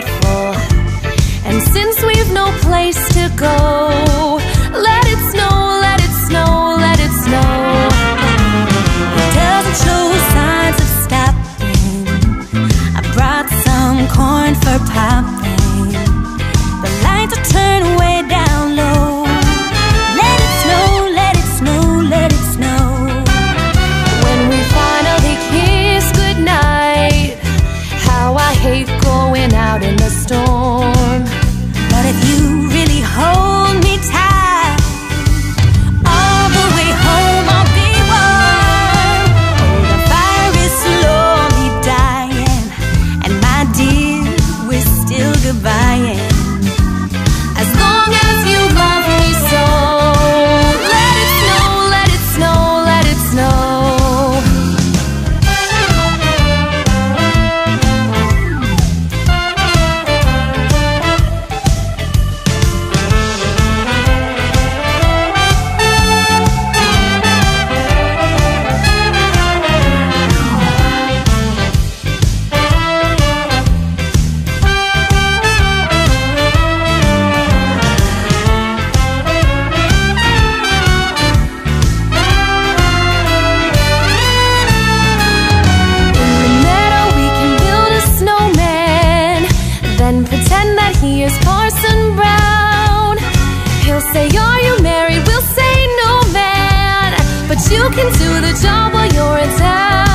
delightful. And since we've no place to go, let it snow, let it snow, let it snow. It doesn't show signs of stopping. I brought some corn for popping. Is Parson Brown. He'll say, Are you married? We'll say, No, man. But you can do the job while you're in town.